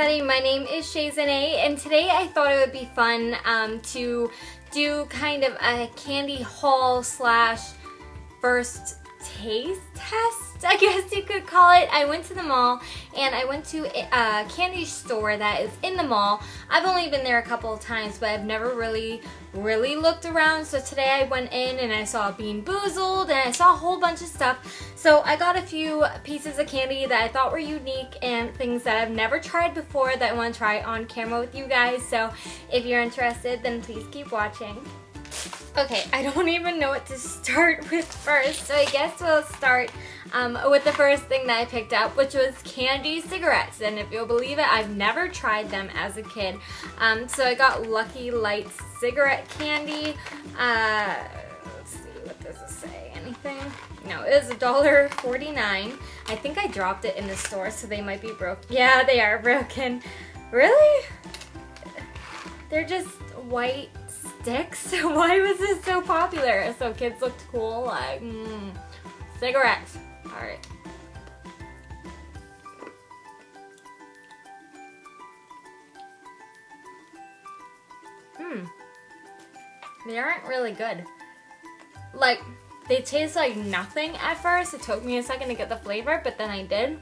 everybody, my name is Shayzoenay and today I thought it would be fun um, to do kind of a candy haul slash first taste test, I guess you could call it. I went to the mall and I went to a candy store that is in the mall. I've only been there a couple of times, but I've never really, really looked around. So today I went in and I saw Bean Boozled and I saw a whole bunch of stuff. So I got a few pieces of candy that I thought were unique and things that I've never tried before that I want to try on camera with you guys. So if you're interested, then please keep watching. Okay, I don't even know what to start with first, so I guess we'll start um, with the first thing that I picked up, which was candy cigarettes. And if you'll believe it, I've never tried them as a kid. Um, so I got Lucky Lights cigarette candy. Uh, let's see, what does it say? Anything? No, it is $1.49. I think I dropped it in the store, so they might be broke. Yeah, they are broken. Really? They're just white sticks? Why was this so popular? So kids looked cool, like, mm, cigarettes. Alright. Hmm. They aren't really good. Like, they taste like nothing at first. It took me a second to get the flavor, but then I did.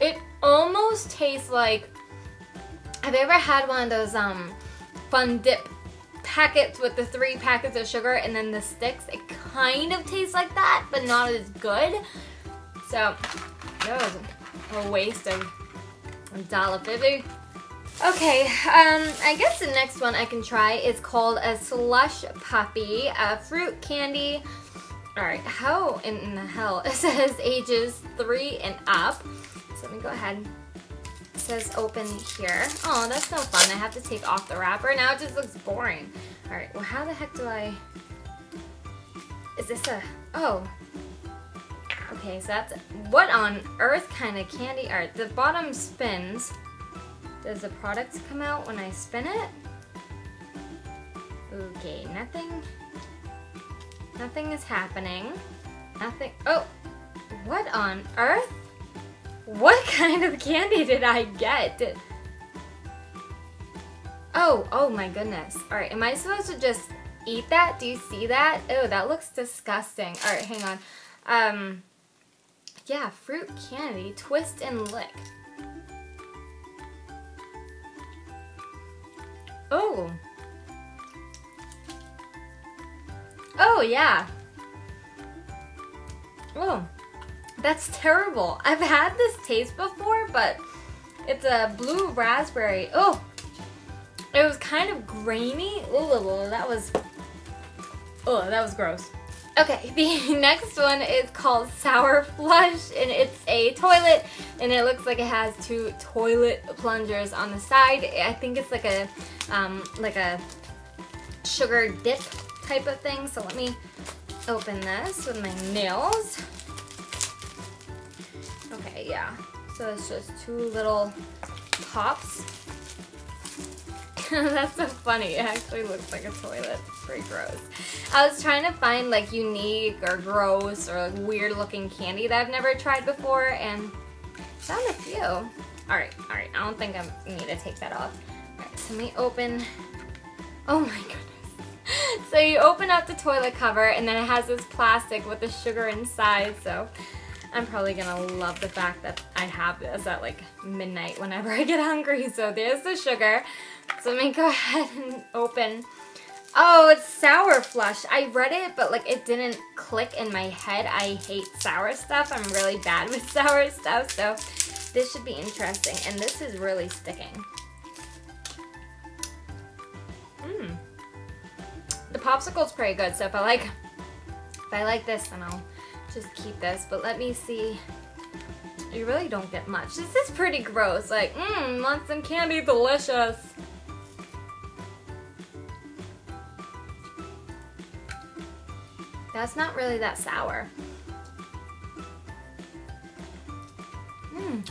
It almost tastes like have you ever had one of those um, fun dip packets with the three packets of sugar and then the sticks? It kind of tastes like that, but not as good. So, that was a waste of $1.50. Okay, um, I guess the next one I can try is called a Slush Puppy, a fruit candy. Alright, how in the hell? It says ages 3 and up. So let me go ahead says open here. Oh, that's no fun. I have to take off the wrapper. Now it just looks boring. All right, well, how the heck do I... Is this a... Oh. Okay, so that's... What on earth kind of candy art? The bottom spins. Does the product come out when I spin it? Okay, nothing... Nothing is happening. Nothing... Oh! What on earth? What kind of candy did I get? Oh, oh my goodness. All right, am I supposed to just eat that? Do you see that? Oh, that looks disgusting. All right, hang on. Um, yeah, fruit candy, twist and lick. Oh. Oh, yeah. Oh. That's terrible. I've had this taste before, but it's a blue raspberry. Oh, it was kind of grainy. Oh, that was, oh, that was gross. Okay, the next one is called Sour Flush, and it's a toilet, and it looks like it has two toilet plungers on the side. I think it's like a, um, like a sugar dip type of thing. So let me open this with my nails. Yeah. So it's just two little pops. That's so funny. It actually looks like a toilet. Pretty gross. I was trying to find like unique or gross or like, weird looking candy that I've never tried before and found a few. Alright, alright. I don't think I need to take that off. Alright, so let me open. Oh my goodness. So you open up the toilet cover and then it has this plastic with the sugar inside. So I'm probably gonna love the fact that I have this at like midnight whenever I get hungry. So there's the sugar. So let me go ahead and open. Oh, it's Sour Flush. I read it, but like it didn't click in my head. I hate sour stuff. I'm really bad with sour stuff. So this should be interesting. And this is really sticking. Mmm. The popsicle's pretty good. So if I like, if I like this, then I'll just keep this, but let me see. You really don't get much. This is pretty gross. Like, mmm, want some candy, delicious. That's not really that sour. Mmm.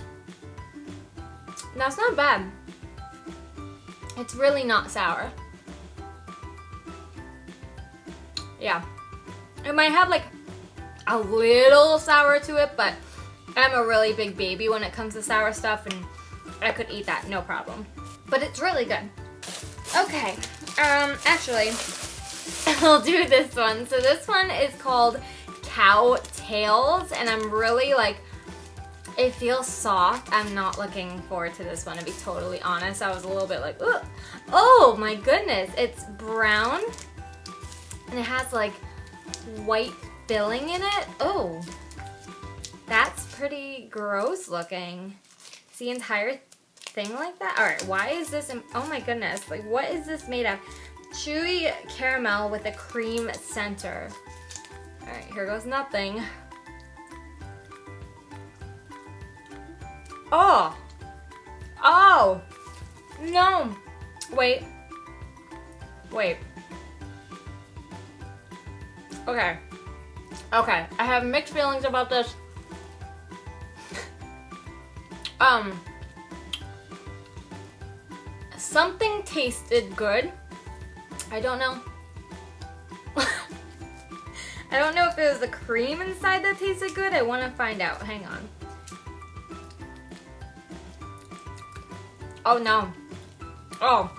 That's not bad. It's really not sour. Yeah. It might have like a little sour to it, but I'm a really big baby when it comes to sour stuff and I could eat that, no problem. But it's really good. Okay, um, actually, I'll do this one. So this one is called Cow Tails and I'm really like, it feels soft. I'm not looking forward to this one to be totally honest. I was a little bit like, Ugh. oh my goodness. It's brown and it has like white filling in it. Oh, that's pretty gross looking. It's the entire thing like that? All right, why is this, oh my goodness, like what is this made of? Chewy caramel with a cream center. All right, here goes nothing. Oh, oh, no, wait, wait. Okay, okay, I have mixed feelings about this. um, something tasted good. I don't know. I don't know if it was the cream inside that tasted good. I want to find out. Hang on. Oh no. Oh.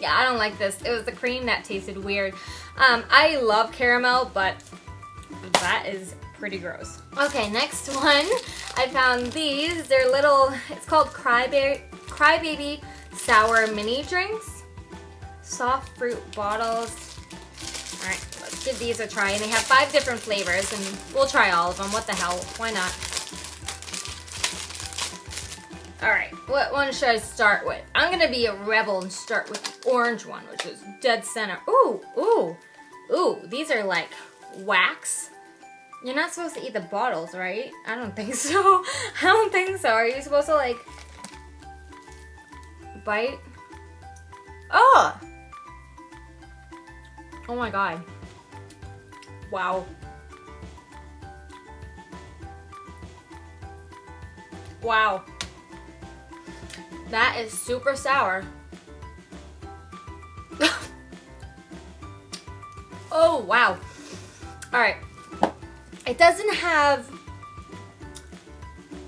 Yeah, I don't like this. It was the cream that tasted weird. Um, I love caramel, but that is pretty gross. Okay, next one. I found these. They're little, it's called Cryberry, Crybaby Sour Mini Drinks. Soft fruit bottles. Alright, let's give these a try. And they have five different flavors, and we'll try all of them. What the hell? Why not? Alright, what one should I start with? I'm gonna be a rebel and start with the orange one, which is dead center. Ooh, ooh, ooh, these are like wax. You're not supposed to eat the bottles, right? I don't think so. I don't think so. Are you supposed to like bite? Oh! Oh my god. Wow. Wow. That is super sour. oh, wow. All right. It doesn't have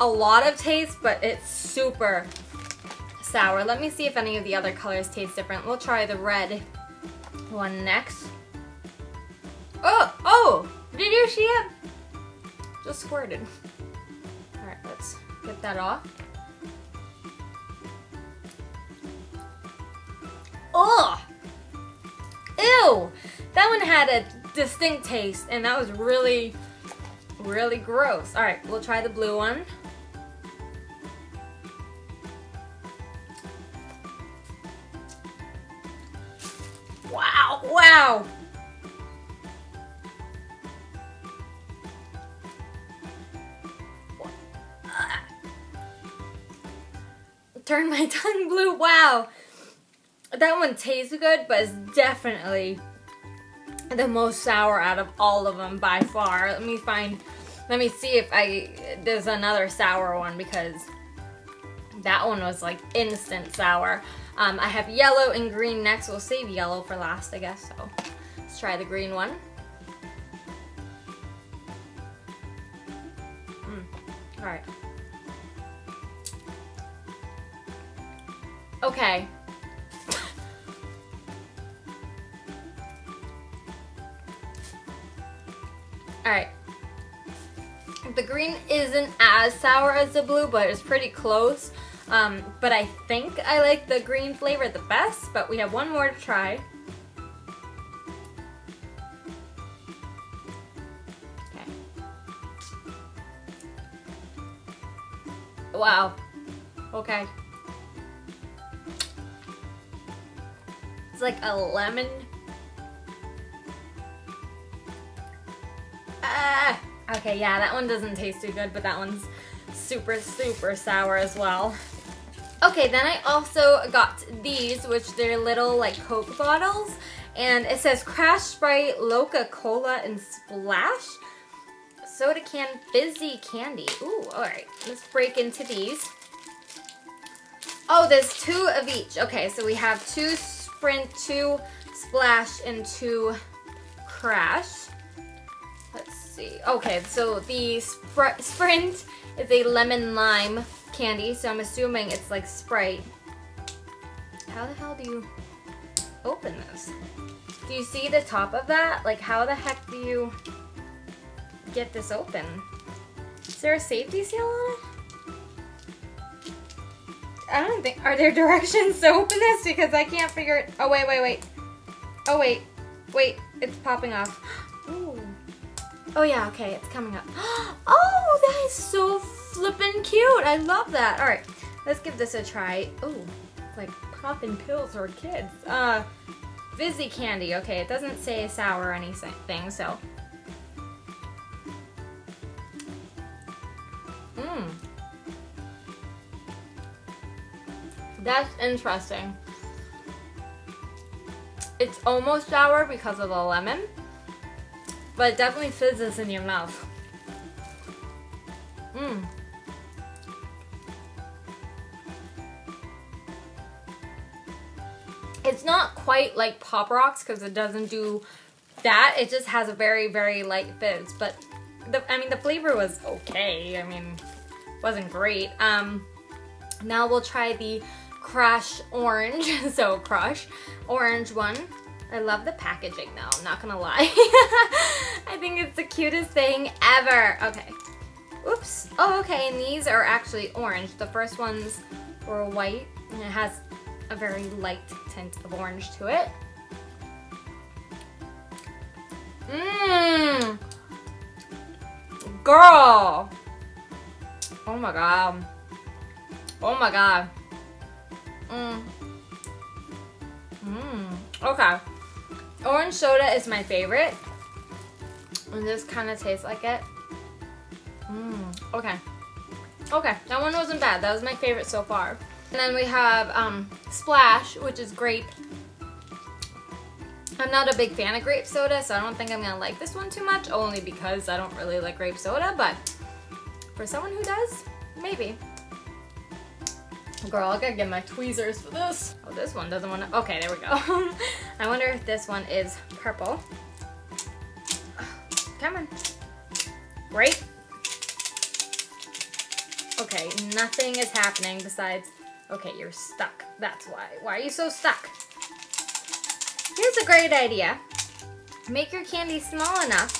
a lot of taste, but it's super sour. Let me see if any of the other colors taste different. We'll try the red one next. Oh, oh, did you see it? Just squirted. All right, let's get that off. Ugh! Ew! That one had a distinct taste and that was really, really gross. All right, we'll try the blue one. Wow, wow! Turn my tongue blue, wow! That one tastes good, but it's definitely the most sour out of all of them by far. Let me find, let me see if I, there's another sour one because that one was like instant sour. Um, I have yellow and green next. We'll save yellow for last, I guess. So let's try the green one. Mm. All right. Okay, The green isn't as sour as the blue, but it's pretty close. Um, but I think I like the green flavor the best, but we have one more to try. Yeah, that one doesn't taste too good, but that one's super, super sour as well. Okay, then I also got these, which they're little like Coke bottles. And it says Crash Sprite, Loca Cola, and Splash. Soda can fizzy candy. Ooh, alright. Let's break into these. Oh, there's two of each. Okay, so we have two Sprint, two Splash, and two Crash. See. Okay, so the Spr Sprint is a lemon lime candy, so I'm assuming it's like Sprite. How the hell do you open this? Do you see the top of that? Like, how the heck do you get this open? Is there a safety seal on it? I don't think, are there directions to open this? Because I can't figure it, oh wait, wait, wait. Oh wait, wait, it's popping off. Oh yeah, okay, it's coming up. Oh, that is so flippin' cute. I love that. All right, let's give this a try. Oh, like popping pills for kids. Uh, Fizzy candy. Okay, it doesn't say sour or anything, so. Mmm. That's interesting. It's almost sour because of the lemon, but it definitely fizzes in your mouth. Mmm. It's not quite like Pop Rocks because it doesn't do that. It just has a very, very light fizz. But, the, I mean, the flavor was okay. I mean, wasn't great. Um, now we'll try the Crush Orange. so, Crush Orange one. I love the packaging though, I'm not gonna lie. I think it's the cutest thing ever. Okay. Oops. Oh, okay, and these are actually orange. The first ones were white, and it has a very light tint of orange to it. Mmm! Girl! Oh my god. Oh my god. Mmm. Mmm. Okay. Orange soda is my favorite. And this kind of tastes like it. Mmm. Okay. Okay, that one wasn't bad. That was my favorite so far. And then we have um, Splash, which is grape. I'm not a big fan of grape soda, so I don't think I'm gonna like this one too much, only because I don't really like grape soda, but for someone who does, maybe. Girl, I gotta get my tweezers for this. Oh, this one doesn't wanna, okay, there we go. I wonder if this one is purple. Come on. Grape. Okay, nothing is happening besides Okay, you're stuck. That's why. Why are you so stuck? Here's a great idea. Make your candy small enough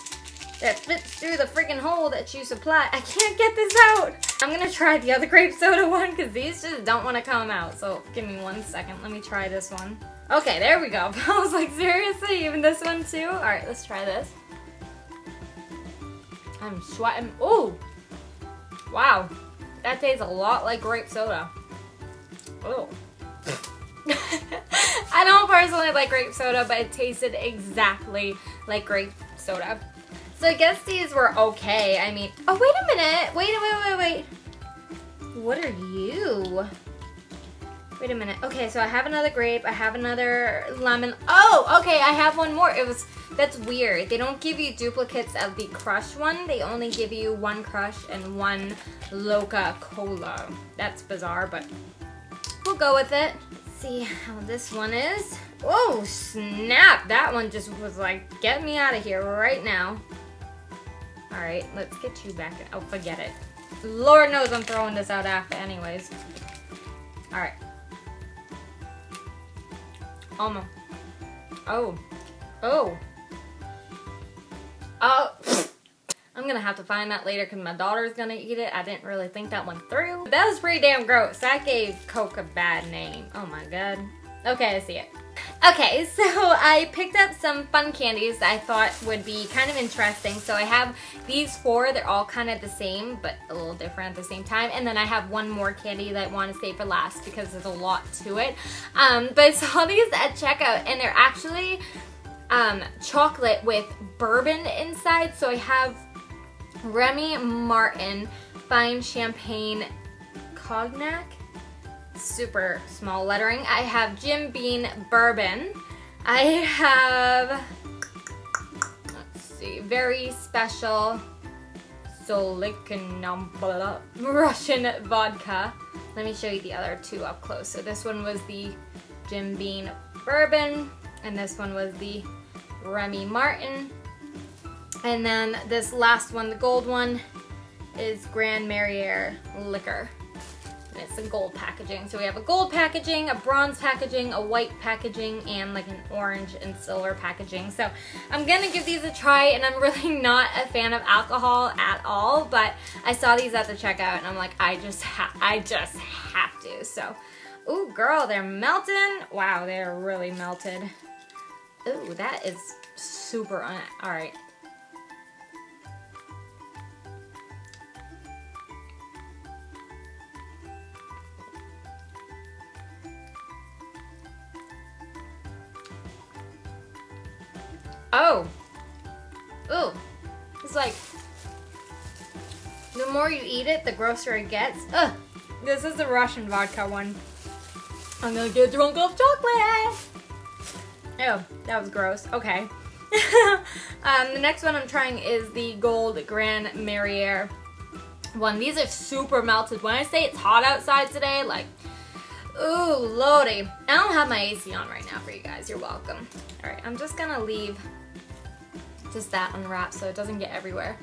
that fits through the freaking hole that you supply. I can't get this out. I'm gonna try the other grape soda one because these just don't want to come out. So give me one second. Let me try this one. Okay, there we go. I was like, seriously? Even this one too? All right, let's try this. I'm sweating. Oh, wow. That tastes a lot like grape soda. Oh. I don't personally like grape soda, but it tasted exactly like grape soda. So I guess these were okay. I mean, oh, wait a minute. Wait, wait, wait, wait. What are you? Wait a minute. Okay, so I have another grape. I have another lemon. Oh, okay, I have one more. It was, that's weird. They don't give you duplicates of the Crush one. They only give you one Crush and one Loca Cola. That's bizarre, but We'll go with it. Let's see how this one is. Oh, snap. That one just was like, get me out of here right now. All right, let's get you back. Oh, forget it. Lord knows I'm throwing this out after anyways. All right. Almost. Oh. Oh. Oh. I'm gonna have to find that later because my daughter's gonna eat it. I didn't really think that one through. That was pretty damn gross. That gave Coke a bad name. Oh my god. Okay, I see it. Okay, so I picked up some fun candies that I thought would be kind of interesting. So I have these four, they're all kind of the same, but a little different at the same time. And then I have one more candy that I want to save for last because there's a lot to it. Um, but I saw these at checkout and they're actually um, chocolate with bourbon inside. So I have Remy Martin Fine Champagne Cognac. Super small lettering. I have Jim Beam Bourbon. I have, let's see, very special Solikanambala Russian vodka. Let me show you the other two up close. So this one was the Jim Beam Bourbon, and this one was the Remy Martin. And then this last one, the gold one, is Grand Marnier Liquor. And it's a gold packaging. So we have a gold packaging, a bronze packaging, a white packaging, and like an orange and silver packaging. So I'm gonna give these a try and I'm really not a fan of alcohol at all, but I saw these at the checkout and I'm like, I just I just have to. So, ooh girl, they're melting. Wow, they're really melted. Ooh, that is super, all right. Oh. Ooh. It's like, the more you eat it, the grosser it gets. Ugh. This is the Russian vodka one. I'm gonna get drunk off chocolate. Oh, that was gross. Okay. um, the next one I'm trying is the Gold Grand Marnier one. These are super melted. When I say it's hot outside today, like, ooh, lordy. I don't have my AC on right now for you guys. You're welcome. All right, I'm just gonna leave just that unwrapped so it doesn't get everywhere.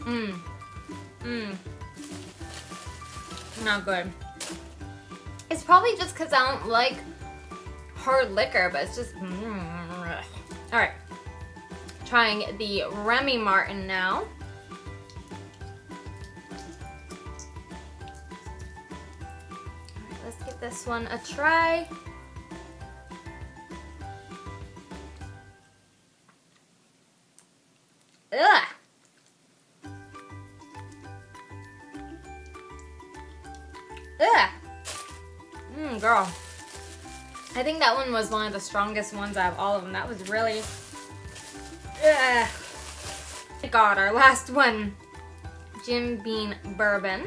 Mmm. Mmm. Not good. It's probably just because I don't like hard liquor, but it's just... Mm, Alright. Trying the Remy Martin now. This one a try. Ugh. Ugh. Mmm, girl. I think that one was one of the strongest ones out of all of them. That was really... Ugh. God, our last one. Jim Beam Bourbon.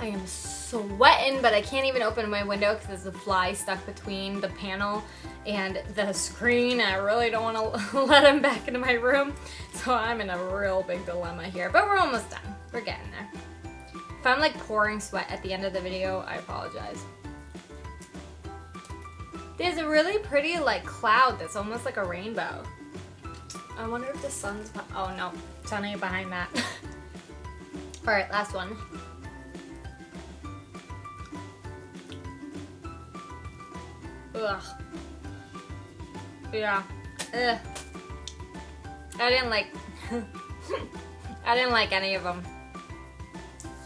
I am sweating, but I can't even open my window because there's a fly stuck between the panel and the screen. I really don't want to let him back into my room. So I'm in a real big dilemma here, but we're almost done. We're getting there. If I'm like pouring sweat at the end of the video, I apologize. There's a really pretty like cloud that's almost like a rainbow. I wonder if the sun's, oh no, sun ain't behind that. All right, last one. Ugh. Yeah. Ugh. I didn't like... I didn't like any of them.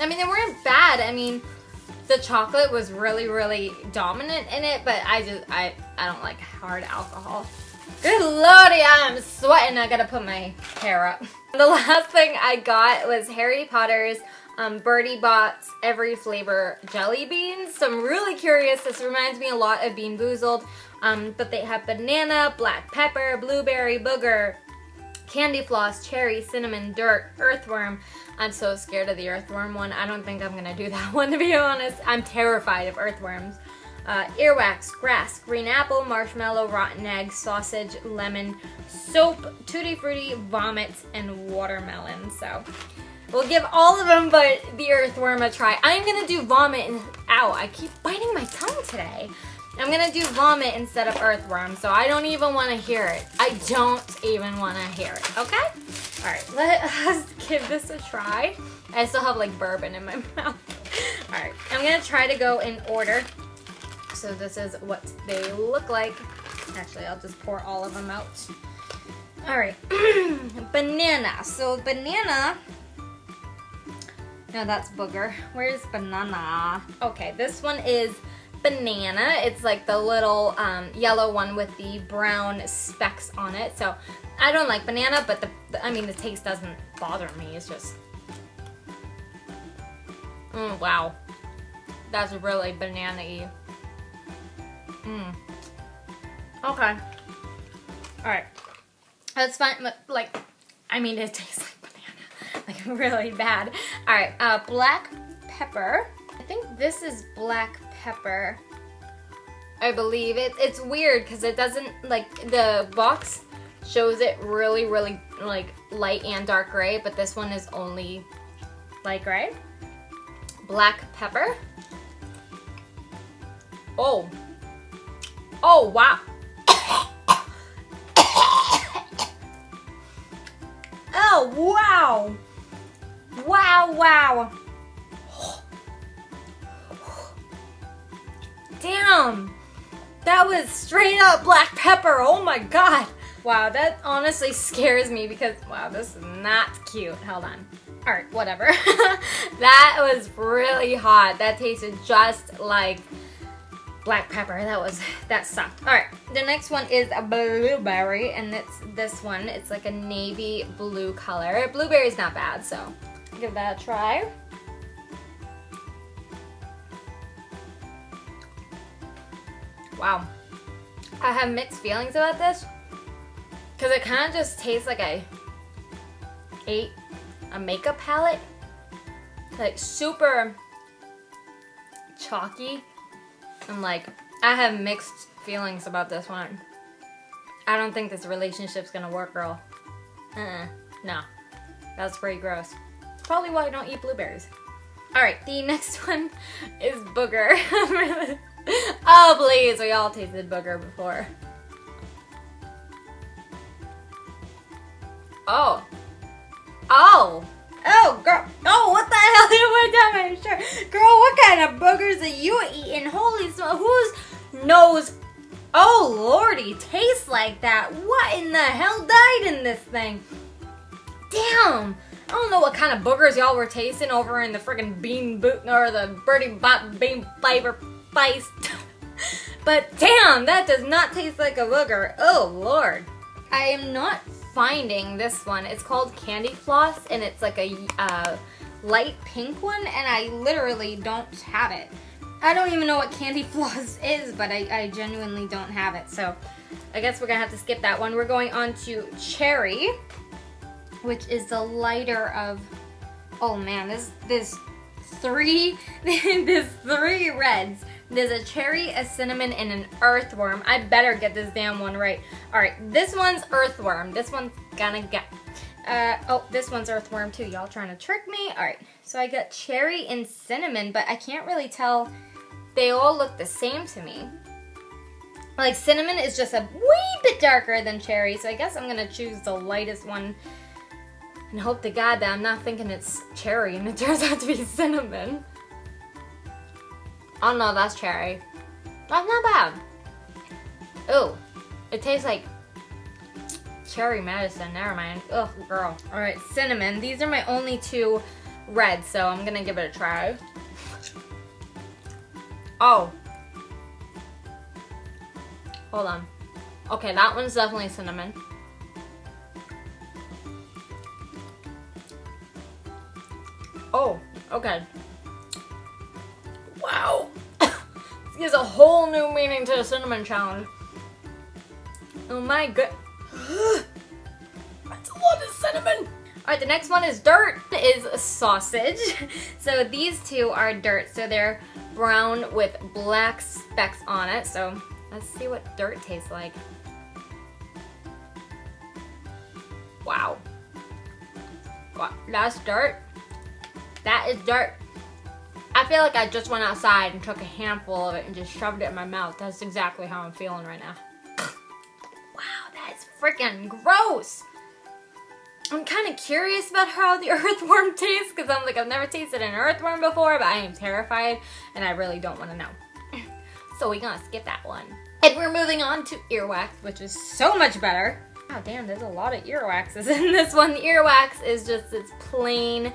I mean, they weren't bad. I mean, the chocolate was really, really dominant in it, but I just, I, I don't like hard alcohol. Good lordy, I'm sweating. I gotta put my hair up. The last thing I got was Harry Potter's um, Bertie Bott's every flavor jelly beans. So I'm really curious. This reminds me a lot of Bean Boozled. Um, but they have banana, black pepper, blueberry, booger, candy floss, cherry, cinnamon, dirt, earthworm. I'm so scared of the earthworm one. I don't think I'm gonna do that one to be honest. I'm terrified of earthworms. Uh, earwax, grass, green apple, marshmallow, rotten egg, sausage, lemon, soap, tutti frutti, vomit, and watermelon. So We'll give all of them but the earthworm a try. I'm gonna do vomit and, ow, I keep biting my tongue today. I'm gonna do vomit instead of earthworm, so I don't even wanna hear it. I don't even wanna hear it, okay? All right, let us give this a try. I still have like bourbon in my mouth. All right, I'm gonna try to go in order. So this is what they look like. Actually, I'll just pour all of them out. All right, banana. So banana no, that's booger. Where's banana? Okay, this one is banana. It's like the little um, yellow one with the brown specks on it. So I don't like banana, but the, I mean, the taste doesn't bother me. It's just, mm, wow. That's really banana-y. Mm. Okay. Alright. That's fine, but like, I mean, it tastes like like really bad. All right, uh, black pepper. I think this is black pepper. I believe it. It's weird because it doesn't like the box shows it really, really like light and dark gray, but this one is only light gray. black pepper. Oh. Oh, wow. oh, wow. Wow, wow. Damn. That was straight up black pepper. Oh my god. Wow, that honestly scares me because, wow, this is not cute. Hold on. Alright, whatever. that was really hot. That tasted just like black pepper. That was, that sucked. Alright, the next one is a blueberry, and it's this one. It's like a navy blue color. Blueberry's not bad, so give that a try. Wow. I have mixed feelings about this. Because it kind of just tastes like I ate a makeup palette. Like super chalky. And like, I have mixed feelings about this one. I don't think this relationship's gonna work, girl. Uh-uh. No. That's pretty gross. Probably why I don't eat blueberries. Alright, the next one is booger. oh, please. We all tasted booger before. Oh. Oh. Oh, girl. Oh, what the hell did I down my shirt? Girl, what kind of boogers are you eating? Holy smokes. Whose nose? Oh, lordy. Tastes like that. What in the hell died in this thing? Damn. I don't know what kind of boogers y'all were tasting over in the friggin' bean boot or the Bertie Bott bean flavor spice. but damn, that does not taste like a booger. Oh lord. I am not finding this one. It's called Candy Floss and it's like a uh, light pink one and I literally don't have it. I don't even know what Candy Floss is, but I, I genuinely don't have it. So I guess we're gonna have to skip that one. We're going on to Cherry which is the lighter of, oh man, this, this three, this three reds. There's a cherry, a cinnamon, and an earthworm. I better get this damn one right. All right, this one's earthworm. This one's gonna get, uh, oh, this one's earthworm too. Y'all trying to trick me? All right, so I got cherry and cinnamon, but I can't really tell. They all look the same to me. Like cinnamon is just a wee bit darker than cherry, so I guess I'm gonna choose the lightest one and hope to God that I'm not thinking it's cherry and it turns out to be cinnamon. Oh no, that's cherry. That's not bad. Oh, it tastes like cherry medicine. Never mind. Ugh, girl. Alright, cinnamon. These are my only two reds, so I'm gonna give it a try. Oh. Hold on. Okay, that one's definitely cinnamon. Oh, okay. Wow. this gives a whole new meaning to the cinnamon challenge. Oh my god. That's a lot of cinnamon. Alright, the next one is dirt, is sausage. So these two are dirt, so they're brown with black specks on it. So let's see what dirt tastes like. Wow. Wow, that's dirt. That is dirt. I feel like I just went outside and took a handful of it and just shoved it in my mouth. That's exactly how I'm feeling right now. wow, that is freaking gross. I'm kind of curious about how the earthworm tastes because I'm like, I've never tasted an earthworm before, but I am terrified and I really don't want to know. so we're gonna skip that one. And we're moving on to earwax, which is so much better. Oh damn, there's a lot of earwaxes in this one. The earwax is just this plain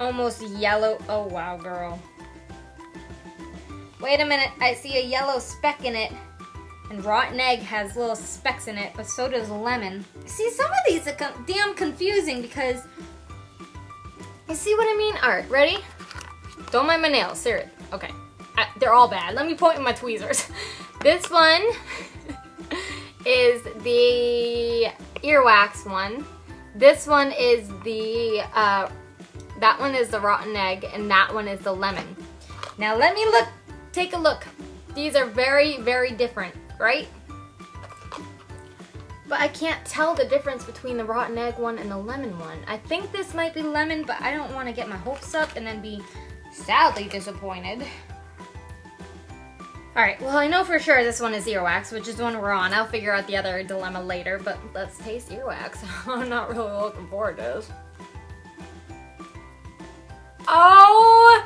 almost yellow. Oh, wow, girl. Wait a minute. I see a yellow speck in it. And rotten egg has little specks in it, but so does lemon. See, some of these are damn confusing because... You see what I mean? Alright, ready? Don't mind my nails, serious. Okay. I, they're all bad. Let me point with my tweezers. this one is the earwax one. This one is the uh, that one is the rotten egg, and that one is the lemon. Now let me look, take a look. These are very, very different, right? But I can't tell the difference between the rotten egg one and the lemon one. I think this might be lemon, but I don't want to get my hopes up and then be sadly disappointed. Alright, well I know for sure this one is earwax, which is one we're on. I'll figure out the other dilemma later, but let's taste earwax. I'm not really looking forward to this. Oh!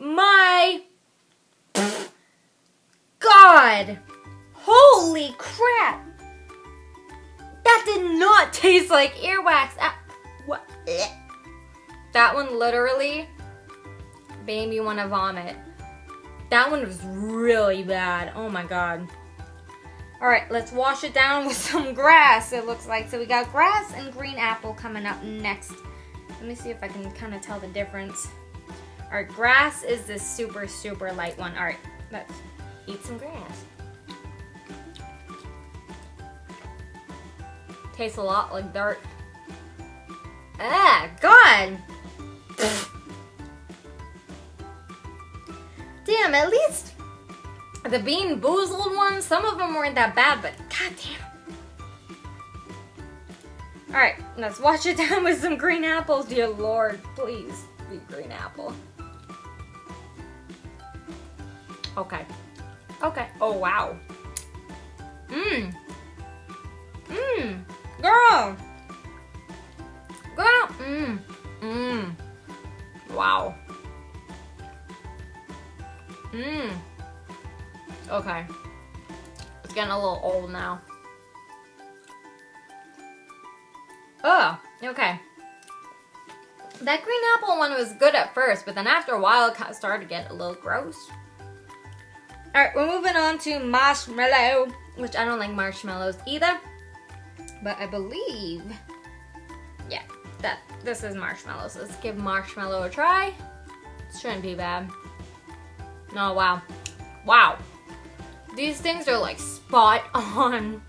My God! Holy crap! That did not taste like earwax. What? Eh. That one literally made me want to vomit. That one was really bad. Oh my god. Alright, let's wash it down with some grass, it looks like. So we got grass and green apple coming up next. Let me see if I can kind of tell the difference. Alright, grass is this super, super light one. Alright, let's eat some grass. Tastes a lot like dirt. Ah, God! Damn, at least the Bean Boozled ones, some of them weren't that bad, but goddamn. Alright, let's wash it down with some green apples, dear lord. Please be green apple. Okay. Okay. Oh, wow. Mmm. Mmm. Girl. Girl. Mmm. Mmm. Wow. Mmm. Okay. It's getting a little old now. Okay. That green apple one was good at first, but then after a while it started to get a little gross. Alright, we're moving on to marshmallow, which I don't like marshmallows either. But I believe, yeah, that this is marshmallows. Let's give marshmallow a try. Shouldn't be bad. Oh, wow. Wow. These things are like spot on.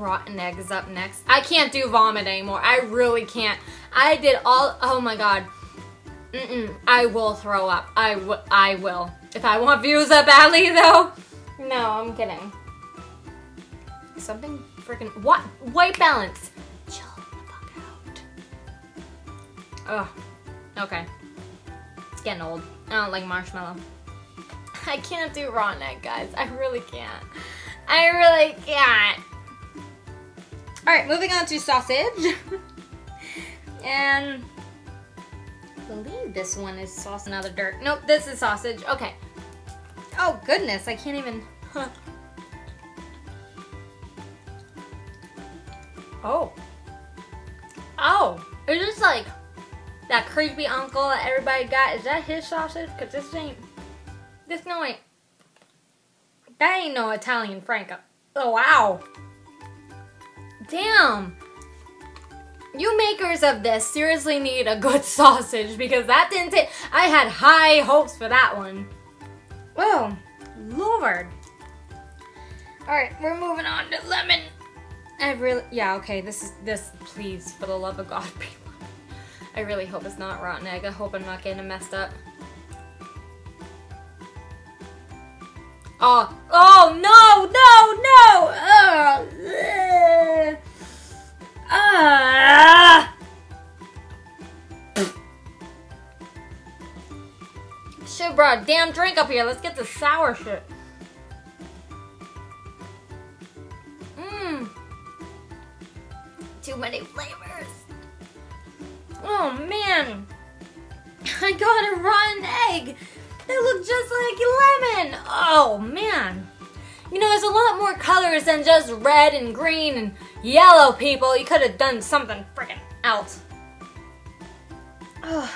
Rotten eggs up next. I can't do vomit anymore. I really can't. I did all, oh my god. Mm-mm, I will throw up. I, I will. If I want views that badly though. No, I'm kidding. Something freaking, what? White balance. Chill the fuck out. Ugh. Okay. It's getting old. I don't like marshmallow. I can't do raw egg, guys. I really can't. I really can't. Alright, moving on to sausage. and I believe this one is sauce and other dirt. Nope, this is sausage. Okay. Oh goodness, I can't even. oh. Oh. It's just like that creepy uncle that everybody got, is that his sausage? Cause this ain't, this no ain't, that ain't no Italian Franco. Oh wow. Damn. You makers of this seriously need a good sausage because that didn't take, I had high hopes for that one. Oh, Lord. Alright, we're moving on to lemon. I really, yeah, okay, this is, this, please, for the love of God, people. I really hope it's not rotten egg. I hope I'm not getting messed up. Oh, oh no, no, no! Uh, uh. Should brought a damn drink up here. Let's get the sour shit. Mmm. Too many flavors. Oh man, I got a rotten egg. That looked just like lemon. Oh man. You know, there's a lot more colors than just red and green and yellow, people. You could have done something freaking else. Oh,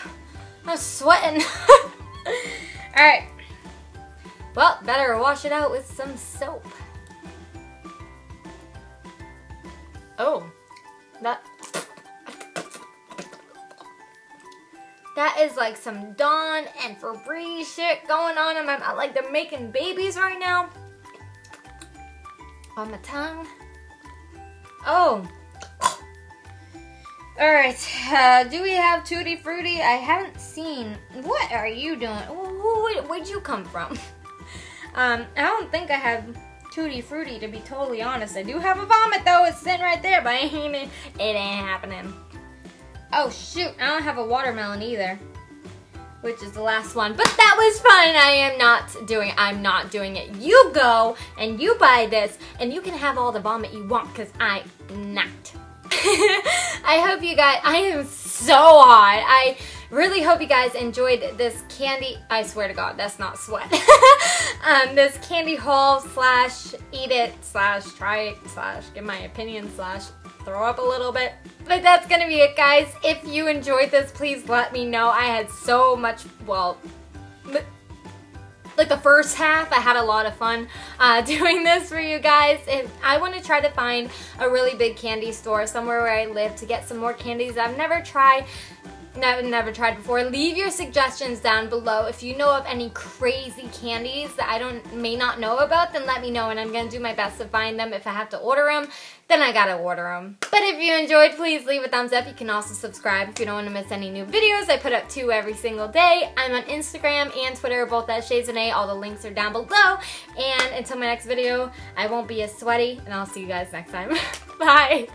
I'm sweating. Alright. Well, better wash it out with some soap. Oh, that That is like some Dawn and Febreze shit going on in my mouth. Like they're making babies right now. On my tongue. Oh. Alright, uh, do we have Tutti Frutti? I haven't seen. What are you doing? Where'd you come from? um, I don't think I have Tutti Frutti to be totally honest. I do have a vomit though. It's sitting right there, but it ain't, it ain't happening. Oh shoot, I don't have a watermelon either. Which is the last one, but that was fun. I am not doing I'm not doing it. You go and you buy this and you can have all the vomit you want because I'm not. I hope you guys, I am so hot. I really hope you guys enjoyed this candy, I swear to God, that's not sweat. um, this candy haul slash eat it slash try it slash give my opinion slash throw up a little bit. But that's gonna be it guys. If you enjoyed this, please let me know. I had so much, well, like the first half, I had a lot of fun uh, doing this for you guys. And I want to try to find a really big candy store somewhere where I live to get some more candies I've never tried never, never tried before. Leave your suggestions down below. If you know of any crazy candies that I don't may not know about, then let me know and I'm going to do my best to find them. If I have to order them, then I gotta order them. But if you enjoyed, please leave a thumbs up. You can also subscribe if you don't want to miss any new videos. I put up two every single day. I'm on Instagram and Twitter, both at Shayzoenay. All the links are down below. And until my next video, I won't be as sweaty, and I'll see you guys next time. Bye!